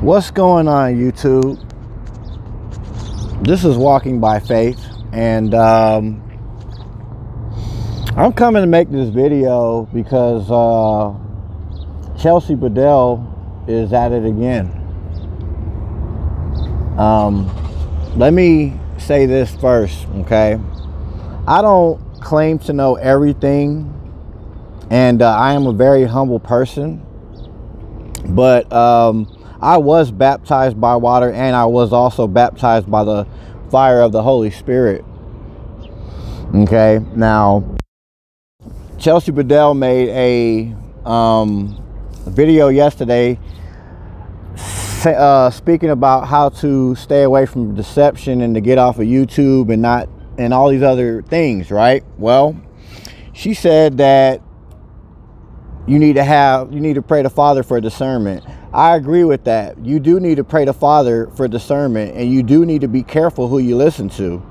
What's going on, YouTube? This is Walking by Faith, and um, I'm coming to make this video because uh, Chelsi Bedell is at it again. Um, let me say this first, okay? I don't claim to know everything, and uh, I am a very humble person, but um, I was baptized by water and I was also baptized by the fire of the Holy Spirit. Okay, now Chelsi Bedell made a um, video yesterday uh, speaking about how to stay away from deception and to get off of YouTube and not and all these other things, right? Well, she said that you need to have you need to pray to Father for discernment. I agree with that. You do need to pray to Father for discernment and you do need to be careful who you listen to.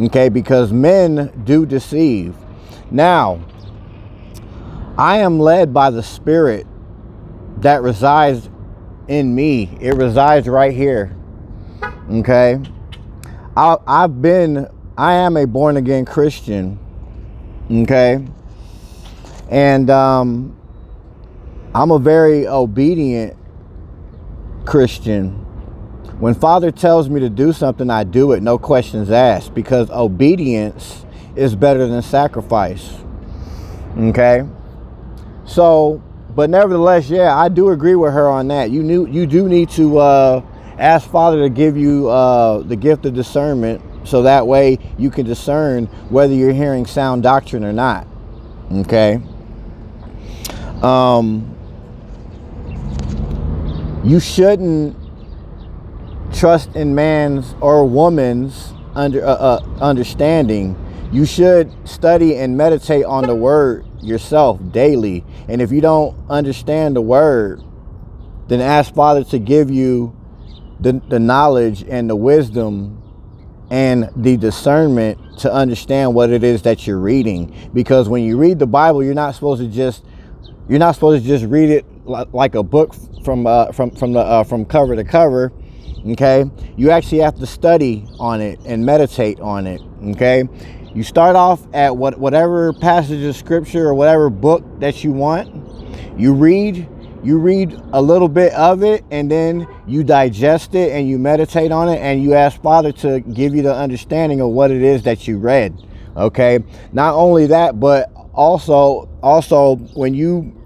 Okay, because men do deceive. Now, I am led by the Spirit that resides in me. It resides right here. Okay. I, I've been, I am a born again Christian. Okay. And um, I'm a very obedient Christian. When Father tells me to do something, I do it, no questions asked, because obedience is better than sacrifice. Okay? So, but nevertheless, yeah, I do agree with her on that. You knew you do need to uh, ask Father to give you uh, the gift of discernment, so that way you can discern whether you're hearing sound doctrine or not. Okay. Um, you shouldn't trust in man's or woman's under uh, uh, understanding. You should study and meditate on the word yourself daily. And if you don't understand the word, then ask Father to give you the, the knowledge and the wisdom and the discernment to understand what it is that you're reading. Because when you read the Bible, you're not supposed to just you're not supposed to just read it like a book from uh, from from the uh, from cover to cover. Okay, you actually have to study on it and meditate on it. Okay, you start off at what whatever passage of scripture or whatever book that you want. You read, you read a little bit of it, and then you digest it and you meditate on it, and you ask Father to give you the understanding of what it is that you read. Okay, not only that, but also also when you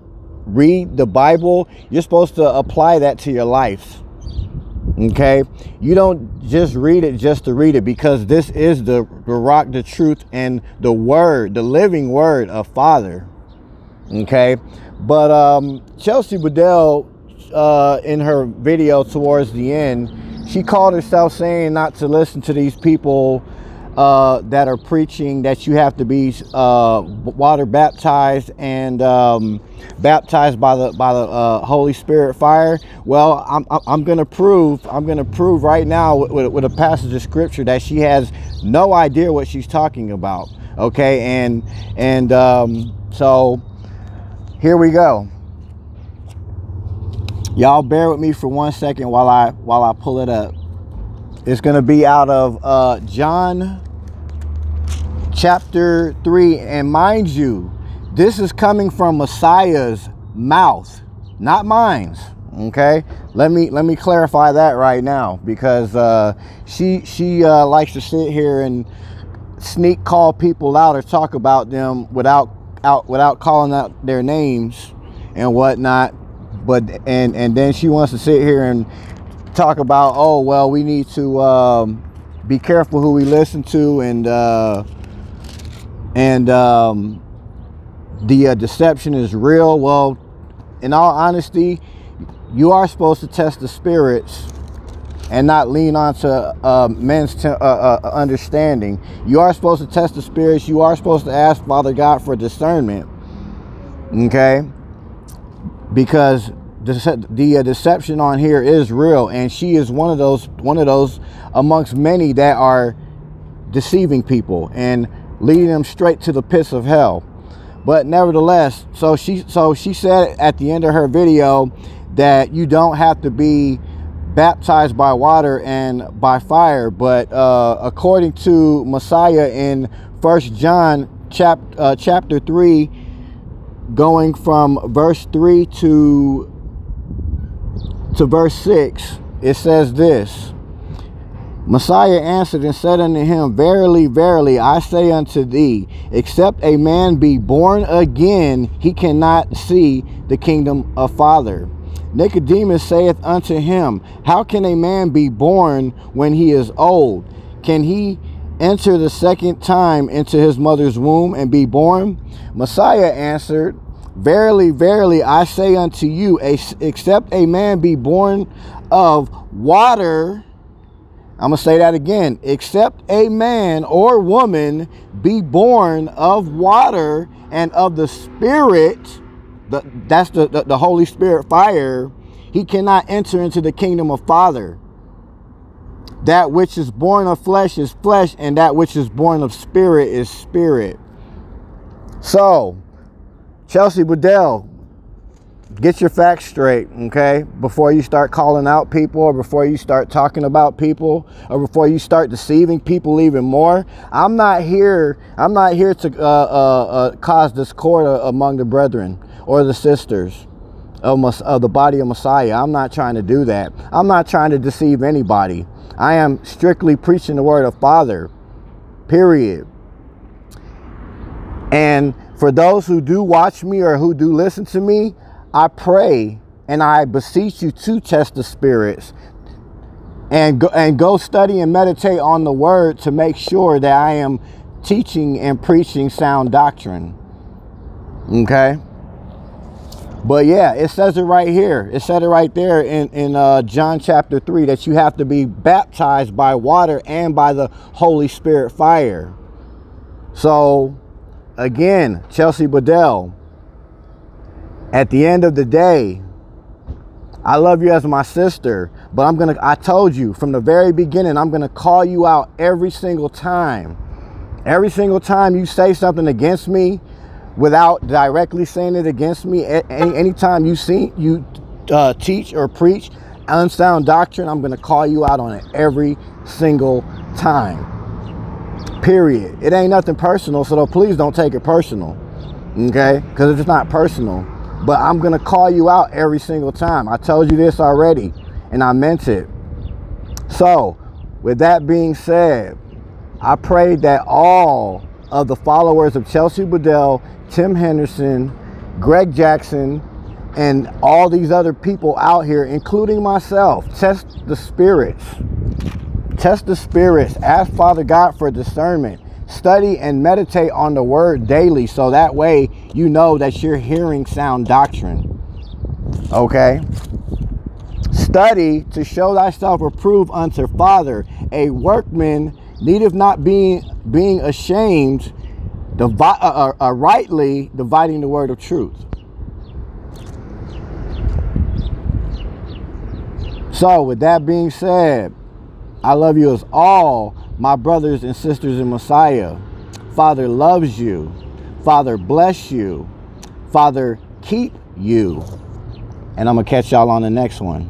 read the Bible, you're supposed to apply that to your life. Okay? You don't just read it just to read it because this is the, the rock, the truth, and the word, the living word of Father. Okay? But um, Chelsi Bedell, uh, in her video towards the end, she called herself saying not to listen to these people uh, that are preaching that you have to be uh, water baptized and um, baptized by the by the uh, Holy Spirit fire. Well, I'm I'm going to prove I'm going to prove right now with, with a passage of scripture that she has no idea what she's talking about. Okay, and and um, so here we go. Y'all bear with me for one second while I while I pull it up. It's going to be out of uh, John chapter 3. And mind you, this is coming from Messiah's mouth, not mine's. Okay, let me let me clarify that right now because uh, she she uh, likes to sit here and sneak call people out or talk about them without out without calling out their names and whatnot. But and and then she wants to sit here and talk about oh well we need to um, be careful who we listen to and uh, and um, the uh, deception is real. Well, in all honesty, you are supposed to test the spirits and not lean onto uh, men's uh, uh, understanding. You are supposed to test the spirits. You are supposed to ask Father God for discernment. Okay? Because the, uh, deception on here is real, and she is one of those one of those amongst many that are deceiving people and leading them straight to the pits of hell. But nevertheless, so she so she said at the end of her video that you don't have to be baptized by water and by fire, but uh, according to Messiah in First John chap, uh, chapter 3, going from verse 3 to, to verse 6, it says this. Messiah answered and said unto him, Verily, verily, I say unto thee, except a man be born again, he cannot see the kingdom of Father. Nicodemus saith unto him, How can a man be born when he is old? Can he enter the second time into his mother's womb and be born? Messiah answered, Verily, verily, I say unto you, except a man be born of water I'm going to say that again. Except a man or woman be born of water and of the Spirit, the, that's the, the, the Holy Spirit fire, he cannot enter into the kingdom of Father. That which is born of flesh is flesh, and that which is born of spirit is spirit. So, Chelsi Bedell, get your facts straight, okay? Before you start calling out people or before you start talking about people or before you start deceiving people even more. I'm not here, I'm not here to uh, uh, uh, cause discord among the brethren or the sisters of, of the body of Messiah. I'm not trying to do that. I'm not trying to deceive anybody. I am strictly preaching the word of Father, period. And for those who do watch me or who do listen to me, I pray and I beseech you to test the spirits and go, and go study and meditate on the word to make sure that I am teaching and preaching sound doctrine. Okay? But yeah, it says it right here. It said it right there in, in uh, John chapter 3 that you have to be baptized by water and by the Holy Spirit fire. So, again, Chelsi Bedell, at the end of the day, I love you as my sister, but I'm gonna, I told you from the very beginning, I'm gonna call you out every single time. Every single time you say something against me without directly saying it against me, any anytime you see, you uh, teach or preach unsound doctrine, I'm gonna call you out on it every single time. Period. It ain't nothing personal, so please don't take it personal. Okay? Because it's not personal but I'm going to call you out every single time. I told you this already, and I meant it. So, with that being said, I pray that all of the followers of Chelsi Bedell, Tim Henderson, Greg Jackson, and all these other people out here, including myself, test the spirits. Test the spirits. Ask Father God for discernment study and meditate on the word daily so that way you know that you're hearing sound doctrine. Okay? Study to show thyself approved unto Father, a workman needeth not being being ashamed, divi- uh, uh, uh, rightly dividing the word of truth. So, with that being said, I love you as all my brothers and sisters in Messiah. Father loves you. Father bless you. Father keep you. And I'm going to catch y'all on the next one.